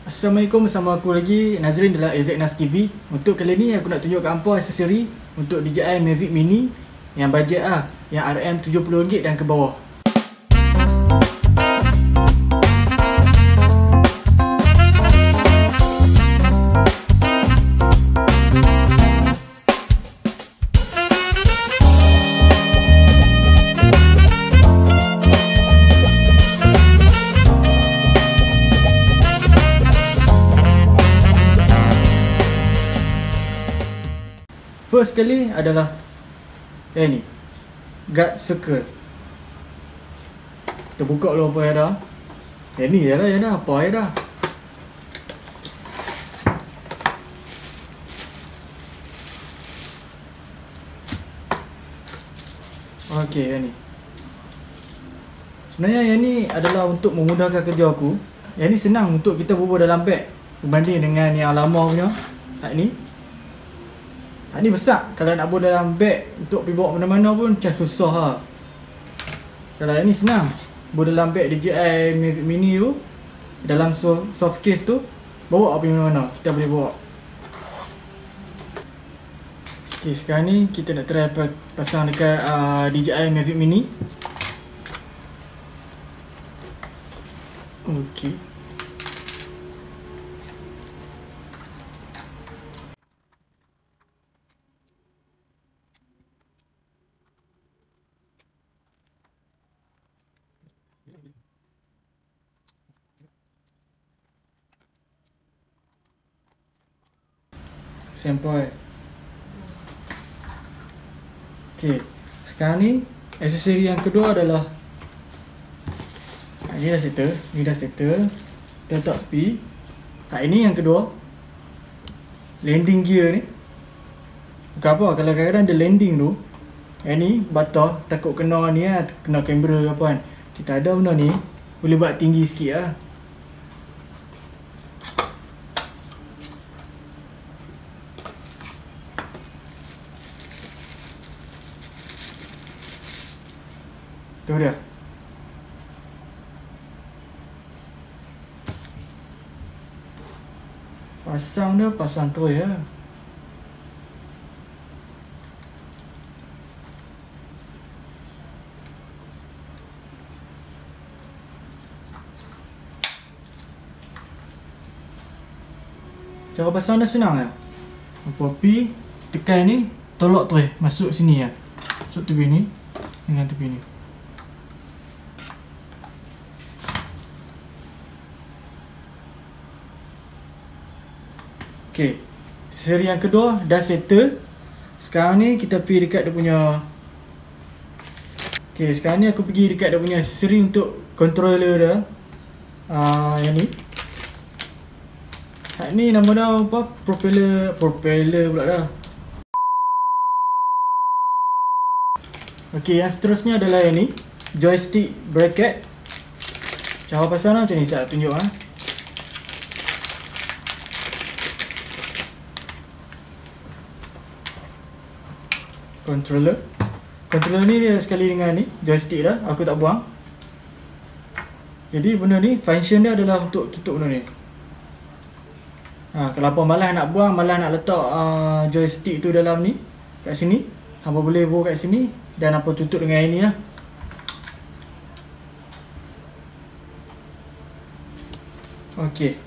Assalamualaikum bersama aku lagi Nazrin dalam AZ Nas TV Untuk kali ni aku nak tunjuk kat hampa aksesori Untuk DJI Mavic Mini Yang bajet lah Yang RM RM70 dan ke bawah First kali adalah Yang ni. Guard circle Kita buka dulu apa yang ada. Yang ni je lah yang dah Apa yang dah Okey yang ni. Sebenarnya yang ni adalah untuk memudahkan kerja aku. Yang ni senang untuk kita bubuh dalam beg. Berbanding dengan yang lama punya ni ni besar. Kalau nak bubuh dalam beg Untuk pergi bawa mana-mana pun macam susah lah. Kalau yang ni senang. Bubuh dalam beg DJI Mavic Mini tu Dalam soft, case tu Bawa pergi mana-mana. Kita boleh bawa. Okay sekarang ni kita nak try pasang dekat uh, DJI Mavic Mini. Okay Sample Okay Sekarang ni Aksesori yang kedua adalah ha, Ni dah settle Ni dah settle. Kita letak tepi ha, Ini yang kedua. Landing gear ni. Bukan apa Kalau kadang-kadang dia landing tu Yang ni Bata Takut kena ni lah Kena kamera ke apa kan. Kita ada benda ni Boleh buat tinggi sikit lah Tu dia. Pasang dia pasang tu ya. Cara pasang dia senang ya. Apa pi tekan ni tolak tu masuk sini ya. Masuk tepi ni dengan tepi ni. Okay Seri yang kedua dah settle. Sekarang ni kita pergi dekat dia punya Okay sekarang ni aku pergi dekat dia punya seri untuk controller dia. Uh, Yang ni. Hak ni nama dia apa? Propeller Propeller pula dah. Okay yang seterusnya adalah yang ni. Joystick bracket. Cara pasang lah macam ni saya tunjuk ah. Ha. Controller. Controller ni dia sekali dengan ni joystick dah aku tak buang. Jadi benda ni function dia adalah untuk tutup benda ni. Ha, kalau apa malas nak buang malas nak letak uh, joystick tu dalam ni kat sini apa boleh bawa kat sini dan apa tutup dengan ini lah. Ok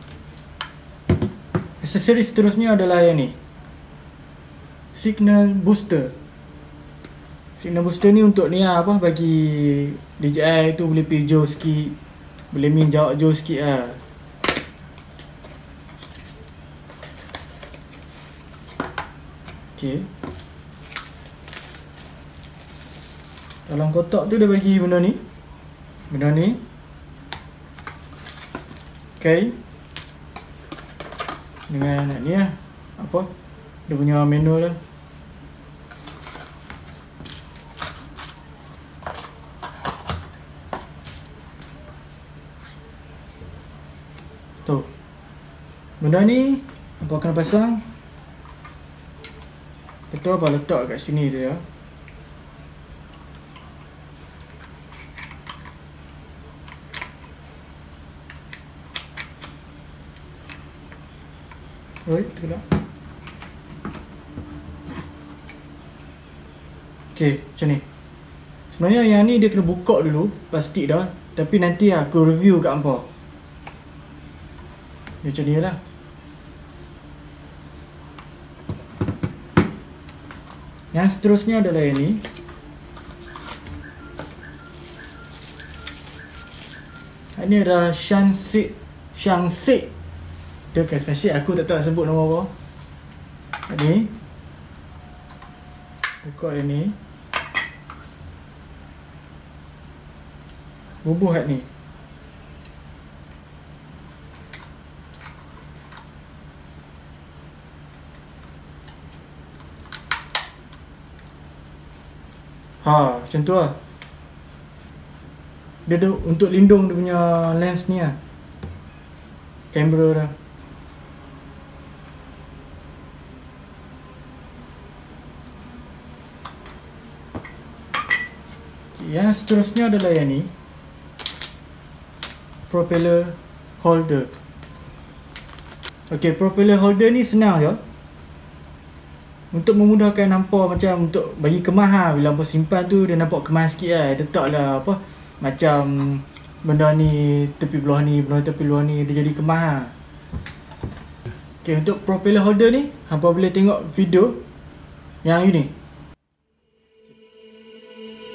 aksesori seterusnya adalah yang ni. Signal booster Signal booster ni untuk ni lah apa bagi DJI tu boleh pergi jauh sikit. Boleh min jauh jauh sikit lah. Okay Dalam kotak tu dia bagi benda ni. Benda ni. Okay Dengan ni lah. Apa? Dia punya manual lah Tu. Benda ni apa kena pasang? Betul apa letak kat sini tu ya. Oi, tergelap. Okay, macam ni. Sebenarnya yang ni dia kena buka dulu, plastik dah. Tapi nanti aku review kat hampa. Macam ni lah. Yang seterusnya adalah yang ni. Ini adalah Shansik Shansik Dia bukan Shansik aku tak tahu nak sebut nama apa. Ni. Buka yang ni. Bubuh kat ni Ha, macam tu lah. Dia ada untuk lindung dia punya lens ni lah. Kamera dah Yang seterusnya adalah yang ni. Propeller holder. Ok, propeller holder ni senang je untuk memudahkan hampa macam untuk bagi kemas lah. Bila hampa simpan tu dia nampak kemas sikit lah. Letaklah apa macam benda ni tepi belah ni benda tepi luar ni dia jadi kemah ha. Okay, untuk propeller holder ni hampa boleh tengok video yang ini.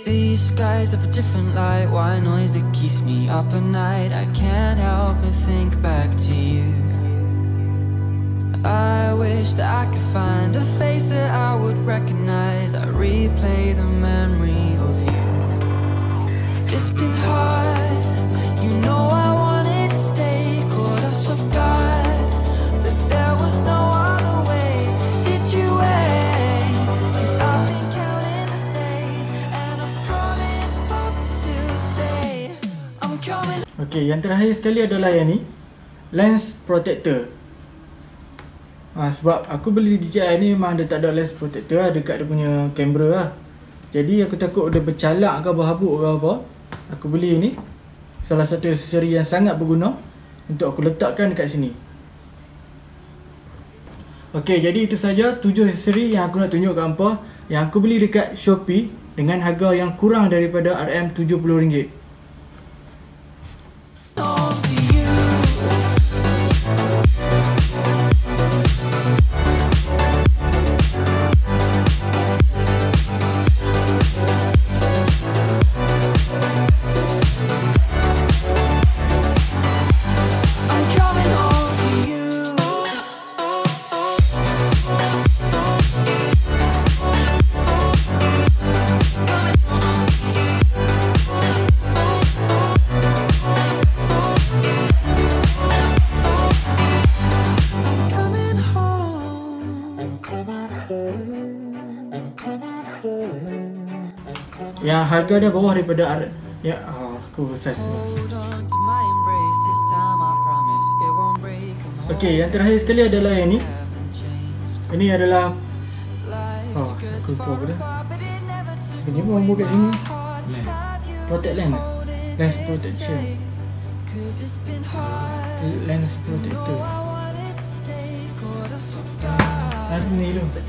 These skies have a different light. Why noise that keeps me up at night? I can't help but think back to you I wish that I could find a face that I would recognize. I replay the memory of you. It's been hard, you know I wanted to stay Caught us off guard, but there was no other way. Did you wait? Cause I've been counting the days And I'm calling up to say I'm coming Okay, yang terakhir sekali adalah yang ni. Lens protector ha, Sebab aku beli DJI ni memang dia tak ada lens protector lah Dekat dia punya kamera lah. Jadi aku takut dia bercalak ke berhabuk ke apa aku beli ni. Salah satu aksesori yang sangat berguna untuk aku letakkan dekat sini. Ok jadi itu saja tujuh aksesori yang aku nak tunjuk ke hampa yang aku beli dekat Shopee dengan harga yang kurang daripada RM70 yang harga dia bawah daripada ar ya oh, aku sas Okey, yang terakhir sekali adalah yang ni. Ini adalah Oh, aku lupa apa dah. Ini pun buat kat sini. Protect lens. Lens protection. Lens protector. Ah, ni dulu.